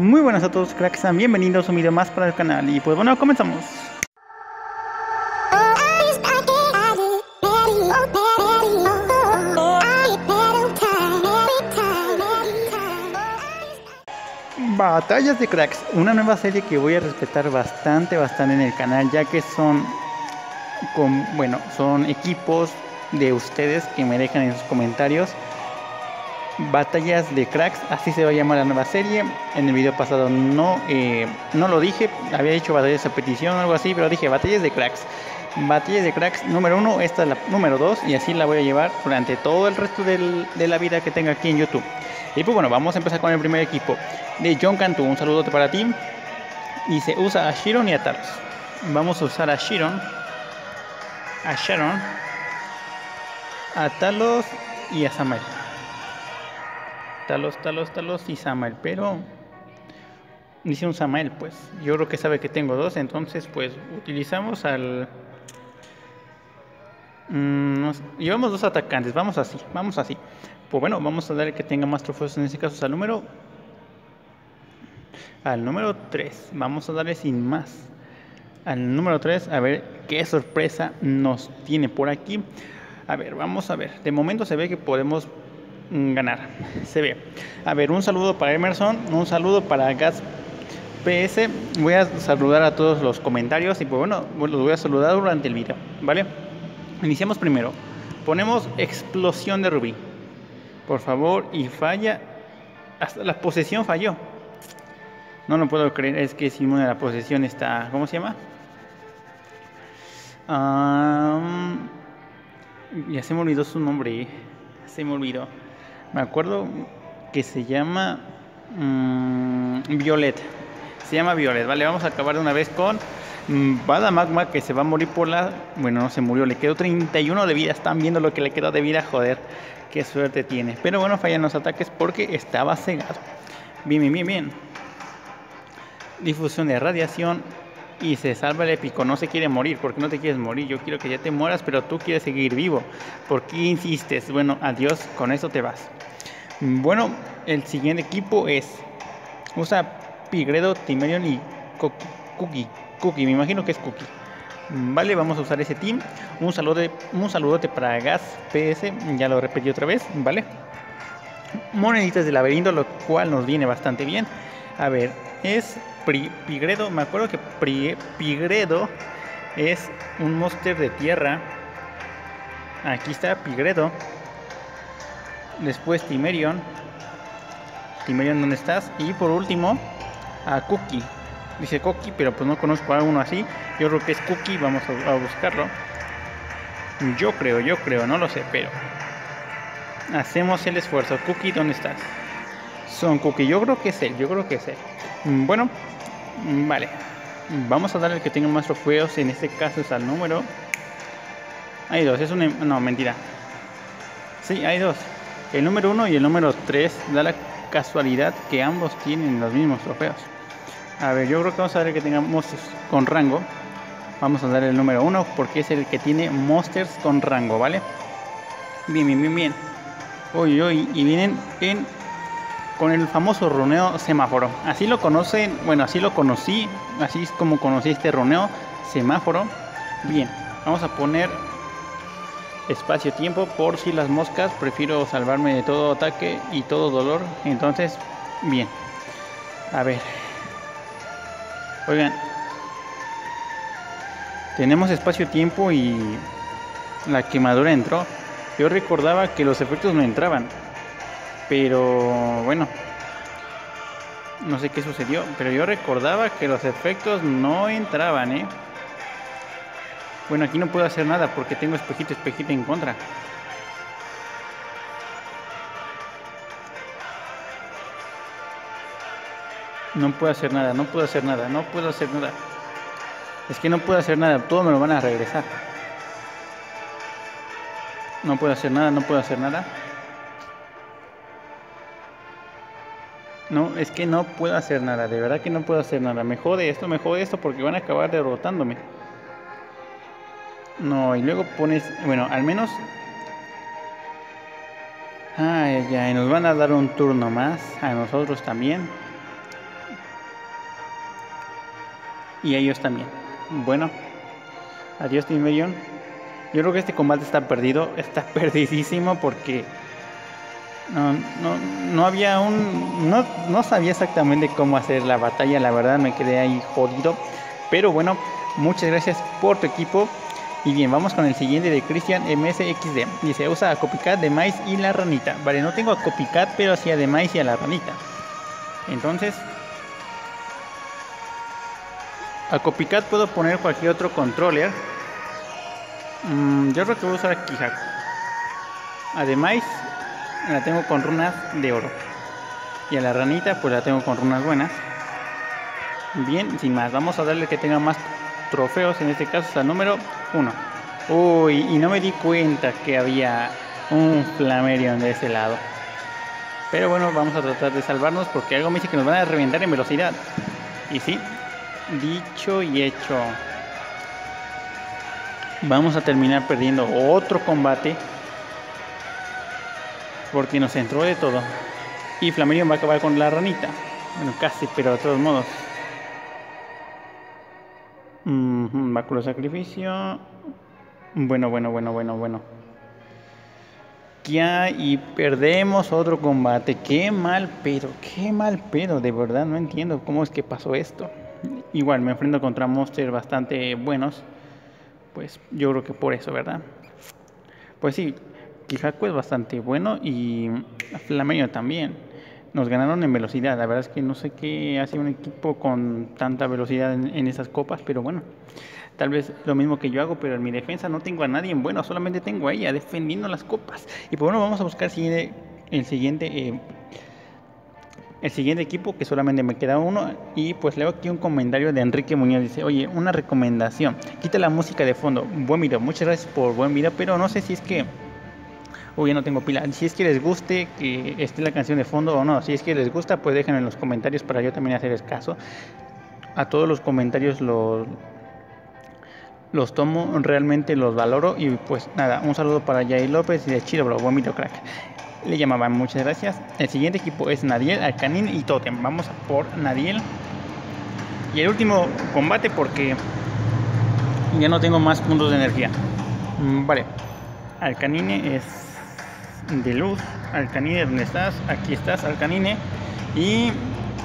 Muy buenas a todos cracks, bienvenidos a un video más para el canal y pues bueno, comenzamos. Batallas de Cracks, una nueva serie que voy a respetar bastante, bastante en el canal, ya que son, con, bueno, son equipos de ustedes que me dejan en sus comentarios. Batallas de Cracks, así se va a llamar la nueva serie. En el video pasado no, eh, no lo dije, había dicho batallas a petición o algo así, pero dije batallas de Cracks. Batallas de Cracks número uno, esta es la número dos y así la voy a llevar durante todo el resto del, de la vida que tenga aquí en YouTube. Y pues bueno, vamos a empezar con el primer equipo de John Cantu. Un saludo para ti. Y se usa a Shiron y a Talos. Vamos a usar a Shiron, a Sharon, a Talos y a Samael. Talos, Talos, Talos y Samael. Pero dice un Samael, pues yo creo que sabe que tengo dos. Entonces, pues utilizamos al. Mm, llevamos dos atacantes. Vamos así, vamos así. Pues bueno, vamos a darle que tenga más trofeos en este caso al número al número 3. Vamos a darle sin más. Al número 3, a ver qué sorpresa nos tiene por aquí. A ver, vamos a ver. De momento se ve que podemos ganar. Se ve. A ver, un saludo para Emerson, un saludo para Gas PS. Voy a saludar a todos los comentarios y pues bueno, los voy a saludar durante el video, ¿vale? Iniciamos primero. Ponemos explosión de rubí por favor, y falla. Hasta la posesión falló. No lo puedo creer, es que una de la posesión está. ¿Cómo se llama? ya se me olvidó su nombre. Se me olvidó. Me acuerdo que se llama um, Violet. Se llama Violet. Vale, vamos a acabar de una vez con mm, Bada Magma que se va a morir por la. Bueno, no se murió, le quedó 31 de vida. Están viendo lo que le quedó de vida, joder. Qué suerte tiene. Pero bueno, fallan los ataques porque estaba cegado. Bien, bien, bien, bien. Difusión de radiación. Y se salva el épico. No se quiere morir. porque no te quieres morir? Yo quiero que ya te mueras, pero tú quieres seguir vivo. ¿Por qué insistes? Bueno, adiós. Con eso te vas. Bueno, el siguiente equipo es. Usa Pigredo, Timerion y Cookie. Cookie, me imagino que es Cookie. Vale, vamos a usar ese team. Un saludo, un saludote para Gas PS, ya lo repetí otra vez, ¿vale? Moneditas de laberinto, lo cual nos viene bastante bien. A ver, es Pigredo, me acuerdo que Pigredo es un monster de tierra. Aquí está Pigredo. Después Timerion. Timerion, ¿dónde estás? Y por último, a Cookie. Dice Cookie, pero pues no conozco a uno así. Yo creo que es Cookie, vamos a, buscarlo. Yo creo, yo creo, no lo sé, pero hacemos el esfuerzo. Cookie, ¿dónde estás? Son Cookie, yo creo que es él, yo creo que es él. Mm, bueno, mm, vale. Vamos a darle el que tenga más trofeos, en este caso es al número... Hay dos, es una... No, mentira. Sí, hay dos. El número uno y el número 3 da la casualidad que ambos tienen los mismos trofeos. A ver, yo creo que vamos a el que tenga monsters con rango. Vamos a dar el número 1 porque es el que tiene monsters con rango, ¿vale? Bien, bien, bien, bien. Uy, uy, y vienen en con el famoso runeo semáforo. Así lo conocen, bueno, así lo conocí, así es como conocí este runeo semáforo. Bien, vamos a poner espacio-tiempo por si las moscas, prefiero salvarme de todo ataque y todo dolor. Entonces, bien. A ver. Oigan, tenemos espacio-tiempo y la quemadura entró. Yo recordaba que los efectos no entraban. Pero bueno, no sé qué sucedió. Pero yo recordaba que los efectos no entraban, ¿eh? Bueno, aquí no puedo hacer nada porque tengo espejito, espejito en contra. No puedo hacer nada, no puedo hacer nada, no puedo hacer nada. Es que no puedo hacer nada, todo me lo van a regresar. No puedo hacer nada, no puedo hacer nada. No, es que no puedo hacer nada, de verdad que no puedo hacer nada. Me jode esto, me jode esto porque van a acabar derrotándome. No, y luego pones, bueno, al menos... Ay, ya, y nos van a dar un turno más, a nosotros también. Y ellos también. Bueno, adiós Team Million. Yo creo que este combate está perdido, está perdidísimo porque no, no, no había un... No, no sabía exactamente cómo hacer la batalla, la verdad me quedé ahí jodido. Pero bueno, muchas gracias por tu equipo. Y bien, vamos con el siguiente de Christian MSXD. Dice, usa a Copycat de maíz y la ranita. Vale, no tengo a Copycat, pero sí a de maíz y a la ranita. Entonces, a Copycat puedo poner cualquier otro controller. Mm, yo creo que voy a usar a Kihaku. Además, la tengo con runas de oro. Y a la ranita, pues la tengo con runas buenas. Bien, sin más, vamos a darle que tenga más trofeos. En este caso es el número 1. Uy, y no me di cuenta que había un Flamerion de ese lado. Pero bueno, vamos a tratar de salvarnos porque algo me dice que nos van a reventar en velocidad. Y sí, dicho y hecho. Vamos a terminar perdiendo otro combate. Porque nos entró de todo. Y Flamerion va a acabar con la ranita. Bueno, casi, pero de todos modos. Mm -hmm, sacrificio. Bueno, bueno, bueno, bueno, bueno. Ya y perdemos otro combate. Qué mal pero qué mal pero De verdad no entiendo cómo es que pasó esto. Igual me enfrento contra monsters bastante buenos. Pues yo creo que por eso, ¿verdad? Pues sí, Kihaku es bastante bueno y Flameño también. Nos ganaron en velocidad. La verdad es que no sé qué hace un equipo con tanta velocidad en, esas copas, pero bueno. Tal vez lo mismo que yo hago, pero en mi defensa no tengo a nadie en bueno, solamente tengo a ella defendiendo las copas. Y pues bueno, vamos a buscar el siguiente, eh, el siguiente equipo, que solamente me queda uno. Y pues leo aquí un comentario de Enrique Muñoz. Dice, oye, una recomendación. Quita la música de fondo. Buen video. Muchas gracias por buen video, pero no sé si es que... Uy, ya no tengo pila. Si es que les guste que esté la canción de fondo o no. Si es que les gusta, pues déjenlo en los comentarios para yo también hacerles caso. A todos los comentarios los los tomo, realmente los valoro y pues nada, un saludo para Jair López y de Chile, bro, video crack. Le llamaban, muchas gracias. El siguiente equipo es Nadiel, Alcanín y Totem. Vamos por Nadiel. Y el último combate porque ya no tengo más puntos de energía. Mm, vale, Alcanine es de luz. Alcanine, ¿dónde estás? Aquí estás, Alcanine. Y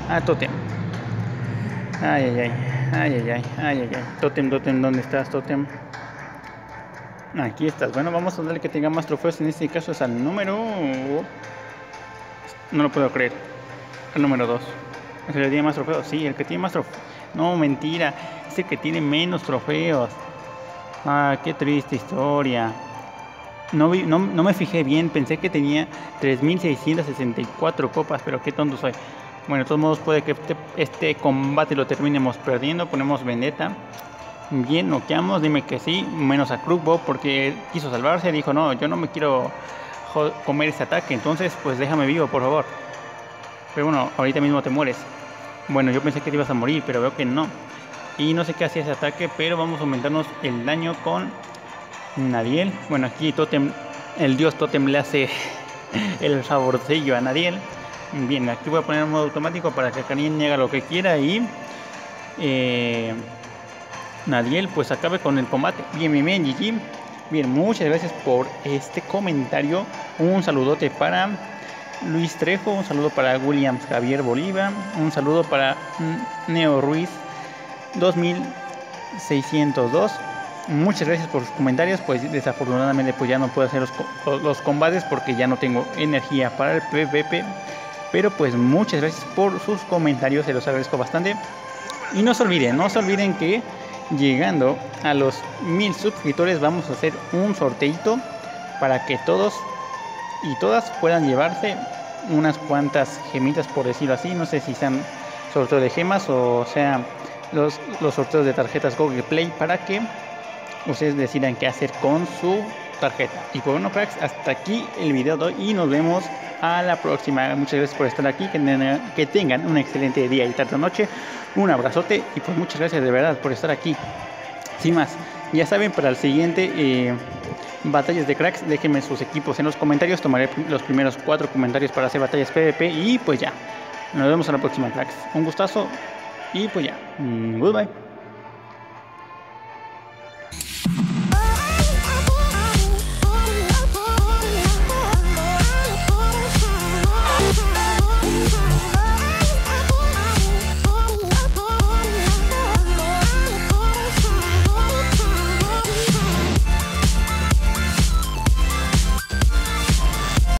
a Totem. Ay, ay, ay. Ay, ay, ay, ay, ay. Totem, Totem, ¿dónde estás, Totem? Aquí estás. Bueno, vamos a darle que tenga más trofeos. En este caso es al número... No lo puedo creer. El número 2. ¿El que tiene más trofeos? Sí, el que tiene más trofeos. No, mentira. Es el que tiene menos trofeos. Ah, qué triste historia. No, vi, no, no me fijé bien. Pensé que tenía 3.664 copas, pero qué tonto soy. Bueno, de todos modos puede que este, este, combate lo terminemos perdiendo. Ponemos Vendetta. Bien, noqueamos. Dime que sí. Menos a Krugbo porque quiso salvarse. Dijo, no, yo no me quiero comer ese ataque. Entonces, pues déjame vivo, por favor. Pero bueno, ahorita mismo te mueres. Bueno, yo pensé que te ibas a morir, pero veo que no. Y no sé qué hacía ese ataque, pero vamos a aumentarnos el daño con Nadiel. Bueno, aquí Totem, el dios Totem le hace el favorcillo a Nadiel. Bien, aquí voy a poner modo automático para que Canien haga lo que quiera y eh, Nadiel pues acabe con el combate. Bien, bien, bien, GG. Bien, muchas gracias por este comentario. Un saludote para Luis Trejo, un saludo para Williams Javier Bolívar, un saludo para Neo Ruiz 2602. Muchas gracias por sus comentarios, pues desafortunadamente pues ya no puedo hacer los, los combates porque ya no tengo energía para el PvP. Pero pues muchas gracias por sus comentarios, se los agradezco bastante. Y no se olviden, no se olviden que llegando a los mil suscriptores vamos a hacer un sorteito para que todos y todas puedan llevarse unas cuantas gemitas por decirlo así. No sé si sean sorteo de gemas o sean los, los sorteos de tarjetas Google Play para que ustedes decidan qué hacer con su tarjeta. Y pues bueno cracks, hasta aquí el video de hoy y nos vemos a la próxima. Muchas gracias por estar aquí, que, tengan un excelente día y tarde noche. Un abrazote y pues muchas gracias de verdad por estar aquí. Sin más, ya saben, para el siguiente eh, batallas de cracks, déjenme sus equipos en los comentarios. Tomaré los primeros cuatro comentarios para hacer batallas PvP y pues ya. Nos vemos a la próxima cracks. Un gustazo y pues ya. Mm, goodbye.